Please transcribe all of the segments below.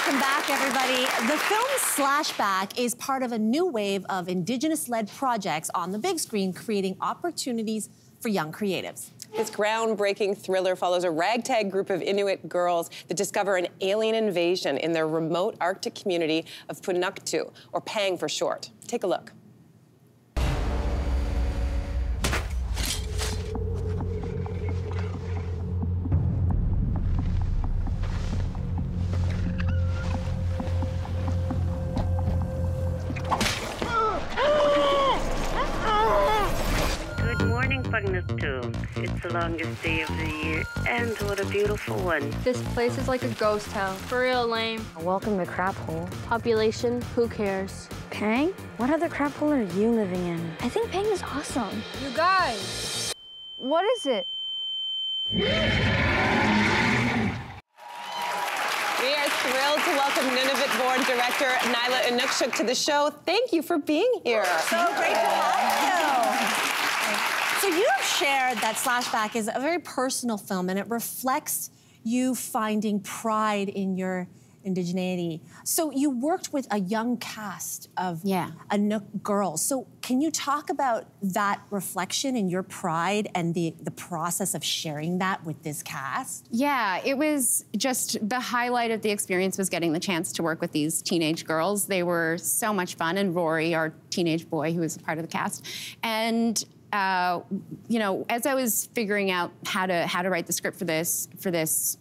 Welcome back, everybody. The film Slashback is part of a new wave of Indigenous-led projects on the big screen, creating opportunities for young creatives. This groundbreaking thriller follows a ragtag group of Inuit girls that discover an alien invasion in their remote Arctic community of Pangnirtung, or Pang for short. Take a look. It's the longest day of the year, and what a beautiful one. This place is like a ghost town. For real lame. Welcome to Crap Hole. Population, who cares? Pang? What other crap hole are you living in? I think Pang is awesome. You guys, what is it? We are thrilled to welcome Nunavut-born director Nyla Innuksuk to the show. Thank you for being here. So great to have you. So you have shared that Slashback is a very personal film and it reflects you finding pride in your indigeneity. So you worked with a young cast of yeah. Inuk girls. So can you talk about that reflection and your pride and the, the process of sharing that with this cast? Yeah, it was just the highlight of the experience was getting the chance to work with these teenage girls. They were so much fun, and Rory, our teenage boy who was part of the cast. And uh, you know, as I was figuring out how to how to write the script for this for this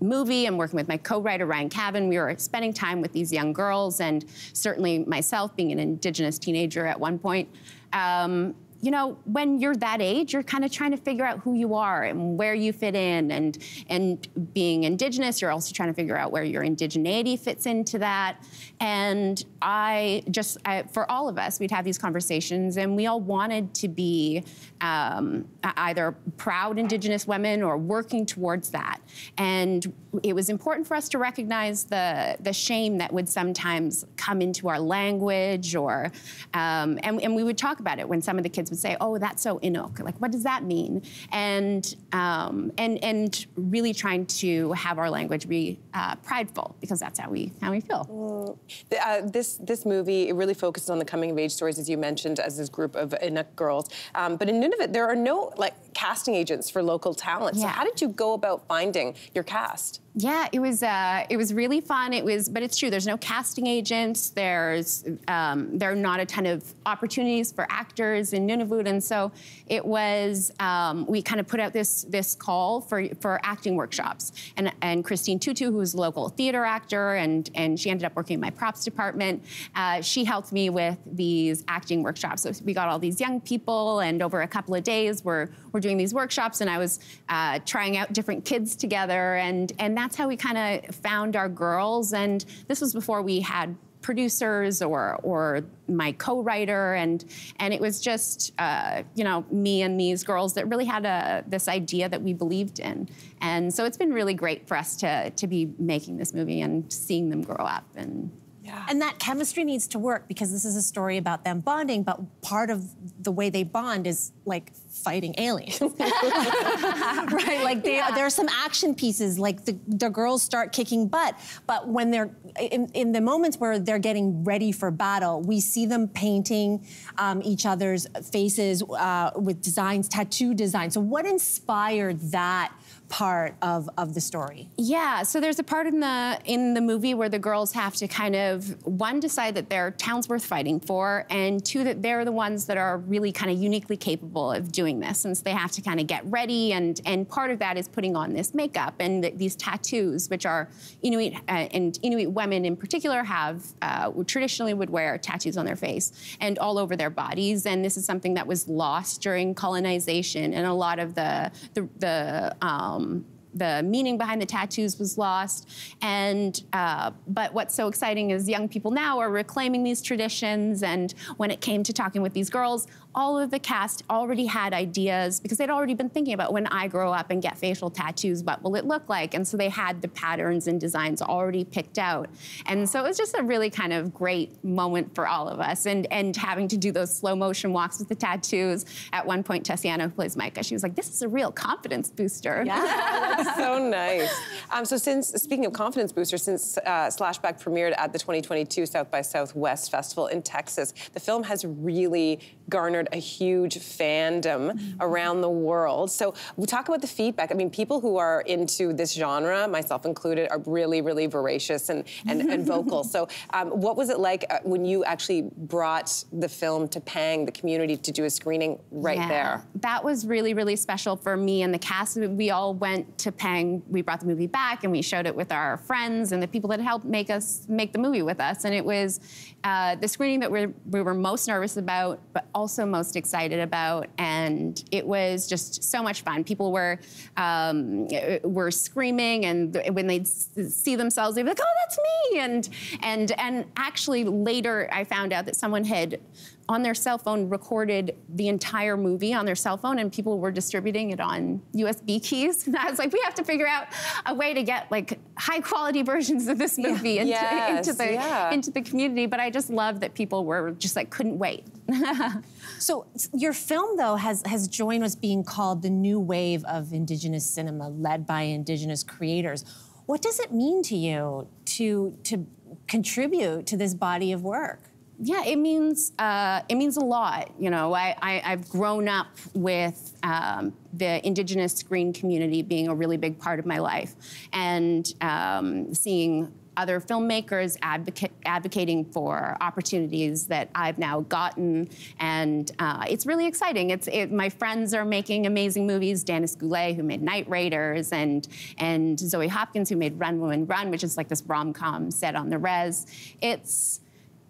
movie and working with my co-writer Ryan Cavan, we were spending time with these young girls, and certainly myself, being an Indigenous teenager at one point. Um, you know, when you're that age, you're kind of trying to figure out who you are and where you fit in. And, and being Indigenous, you're also trying to figure out where your indigeneity fits into that. And I just, I, for all of us, we'd have these conversations and we all wanted to be um, either proud Indigenous women or working towards that. And it was important for us to recognize the, the shame that would sometimes come into our language or, um, and, and we would talk about it when some of the kids would say, "Oh, that's so Inuk." Like, what does that mean? And um, and and really trying to have our language be uh, prideful because that's how we how we feel. Mm. Uh, this this movie it really focuses on the coming of age stories, as you mentioned, as this group of Inuk girls. Um, but in Nunavut, there are no like casting agents for local talent. Yeah. So how did you go about finding your cast? Yeah, it was uh, it was really fun. It was, but it's true. There's no casting agents. There's um, there are not a ton of opportunities for actors in Nunavut, and so it was. Um, we kind of put out this this call for for acting workshops, and and Christine Tutu, who's a local theater actor, and and she ended up working in my props department. Uh, she helped me with these acting workshops. So we got all these young people, and over a couple of days, we're we're doing these workshops, and I was uh, trying out different kids together, and and that's how we kind of found our girls. And this was before we had producers or or my co-writer and and it was just uh, you know me and these girls that really had a this idea that we believed in and so it's been really great for us to to be making this movie and seeing them grow up and yeah. And that chemistry needs to work because this is a story about them bonding, but part of the way they bond is like fighting aliens. right? Like they, yeah. there are some action pieces, like the, the girls start kicking butt, but when they're in, in the moments where they're getting ready for battle, we see them painting um, each other's faces uh, with designs, tattoo designs. So what inspired that part of, of the story? Yeah, so there's a part in the in the movie where the girls have to kind of one decide that their town's worth fighting for, and two that they're the ones that are really kind of uniquely capable of doing this, since they have to kind of get ready, and and part of that is putting on this makeup and th these tattoos, which are Inuit uh, and Inuit women in particular have uh, traditionally would wear tattoos on their face and all over their bodies, and this is something that was lost during colonization, and a lot of the the, the um, um, the meaning behind the tattoos was lost. And uh, but what's so exciting is young people now are reclaiming these traditions. And when it came to talking with these girls, all of the cast already had ideas because they'd already been thinking about when I grow up and get facial tattoos, what will it look like? And so they had the patterns and designs already picked out. And so it was just a really kind of great moment for all of us. And, and having to do those slow motion walks with the tattoos. At one point, Tasiana, who plays Maika, she was like, this is a real confidence booster. Yeah. so nice. Um, so since speaking of confidence booster, since uh, Slashback premiered at the 2022 South by Southwest Festival in Texas, the film has really garnered a huge fandom mm-hmm. around the world. So we talk about the feedback. I mean, people who are into this genre, myself included, are really, really voracious and and, and vocal. So um, what was it like uh, when you actually brought the film to Pang, the community, to do a screening right yeah, there? That was really, really special for me and the cast. We all went to Pang. We brought the movie back and we showed it with our friends and the people that helped make us make the movie with us. And it was uh, the screening that we we were most nervous about, but also most excited about. And it was just so much fun. People were um, were screaming, and when they'd see themselves, they'd be like, "Oh, that's me!" And and and actually later, I found out that someone had on their cell phone recorded the entire movie on their cell phone and people were distributing it on USB keys. And I was like, we have to figure out a way to get like high quality versions of this movie yeah. into, yes, into, the yeah. into the community. But I just love that people were just like couldn't wait. so your film though has has joined what's being called the new wave of indigenous cinema led by indigenous creators. What does it mean to you to to contribute to this body of work? Yeah, it means uh, it means a lot. You know, I, I have grown up with um, the Indigenous screen community being a really big part of my life, and um, seeing other filmmakers advocate, advocating for opportunities that I've now gotten, and uh, it's really exciting. It's it, my friends are making amazing movies. Danis Goulet, who made Night Raiders, and and Zoe Hopkins, who made Run Woman Run, which is like this rom com set on the res. It's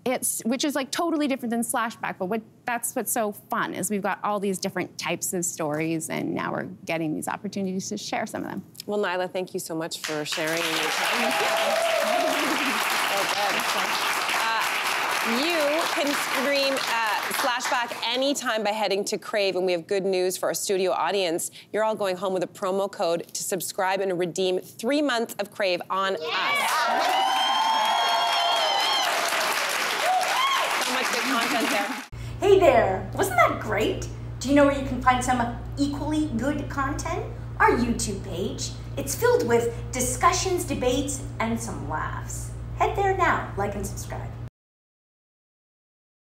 it's which is like totally different than slashback but what that's what's so fun is we've got all these different types of stories and now we're getting these opportunities to share some of them well nyla thank you so much for sharing your time uh, you can stream uh, Slashback anytime by heading to Crave, and we have good news for our studio audience. You're all going home with a promo code to subscribe and redeem three months of Crave on yeah. us. Hey there, wasn't that great? Do you know where you can find some equally good content? Our YouTube page. It's filled with discussions, debates, and some laughs. Head there now, like and subscribe.